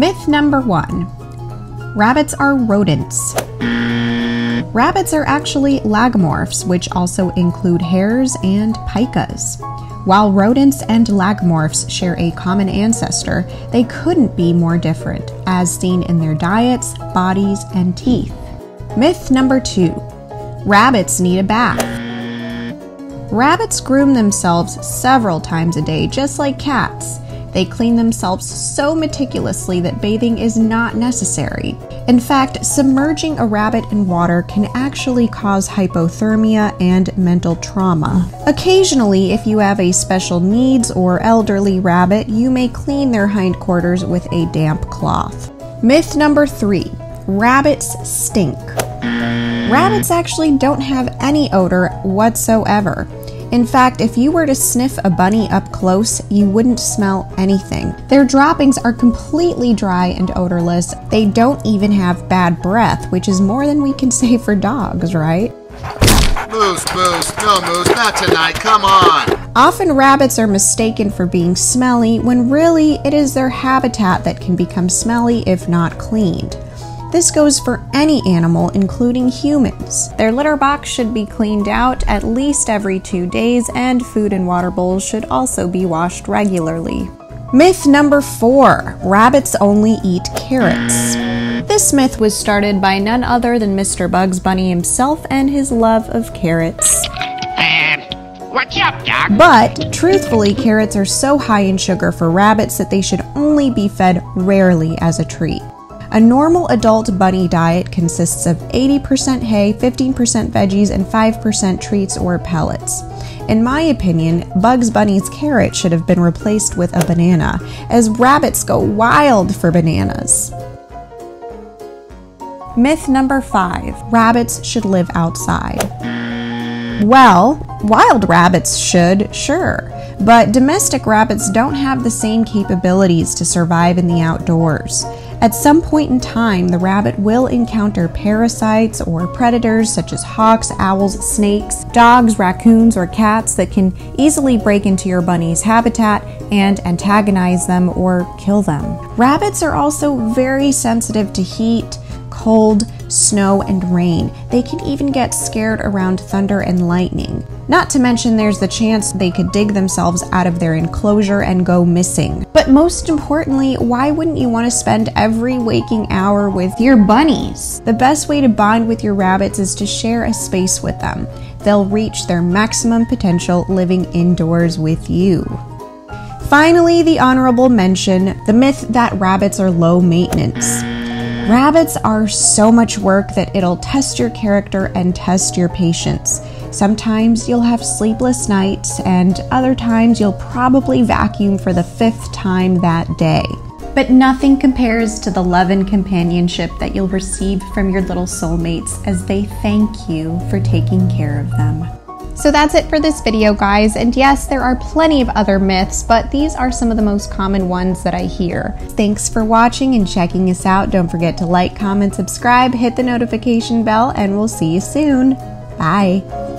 Myth number one Rabbits are rodents. Rabbits are actually lagomorphs, which also include hares and pikas. While rodents and lagomorphs share a common ancestor, they couldn't be more different, as seen in their diets, bodies, and teeth. Myth number two Rabbits need a bath. Rabbits groom themselves several times a day, just like cats. They clean themselves so meticulously that bathing is not necessary. In fact, submerging a rabbit in water can actually cause hypothermia and mental trauma. Occasionally, if you have a special needs or elderly rabbit, you may clean their hindquarters with a damp cloth. Myth number three rabbits stink. Rabbits actually don't have any odor whatsoever. In fact, if you were to sniff a bunny up close, you wouldn't smell anything. Their droppings are completely dry and odorless. They don't even have bad breath, which is more than we can say for dogs, right? Moose, Moose, no Moose, not tonight, come on! Often rabbits are mistaken for being smelly when really it is their habitat that can become smelly if not cleaned. This goes for any animal, including humans. Their litter box should be cleaned out at least every two days, and food and water bowls should also be washed regularly. Myth number four rabbits only eat carrots. This myth was started by none other than Mr. Bugs Bunny himself and his love of carrots. What's up, Doc? But, truthfully, carrots are so high in sugar for rabbits that they should only be fed rarely as a treat. A normal adult bunny diet consists of 80% hay, 15% veggies, and 5% treats or pellets. In my opinion, Bugs Bunny's carrot should have been replaced with a banana, as rabbits go wild for bananas. Myth number five rabbits should live outside. Well, wild rabbits should, sure, but domestic rabbits don't have the same capabilities to survive in the outdoors. At some point in time, the rabbit will encounter parasites or predators such as hawks, owls, snakes, dogs, raccoons, or cats that can easily break into your bunny's habitat and antagonize them or kill them. Rabbits are also very sensitive to heat, cold, snow, and rain. They can even get scared around thunder and lightning. Not to mention, there's the chance they could dig themselves out of their enclosure and go missing. But most importantly, why wouldn't you want to spend every waking hour with your bunnies? The best way to bond with your rabbits is to share a space with them. They'll reach their maximum potential living indoors with you. Finally, the honorable mention the myth that rabbits are low maintenance. Rabbits are so much work that it'll test your character and test your patience. Sometimes you'll have sleepless nights, and other times you'll probably vacuum for the fifth time that day. But nothing compares to the love and companionship that you'll receive from your little soulmates as they thank you for taking care of them. So that's it for this video, guys. And yes, there are plenty of other myths, but these are some of the most common ones that I hear. Thanks for watching and checking us out. Don't forget to like, comment, subscribe, hit the notification bell, and we'll see you soon. Bye.